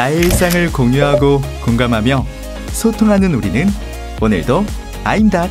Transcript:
나의 일상을 공유하고 공감하며 소통하는 우리는 오늘도 아임닷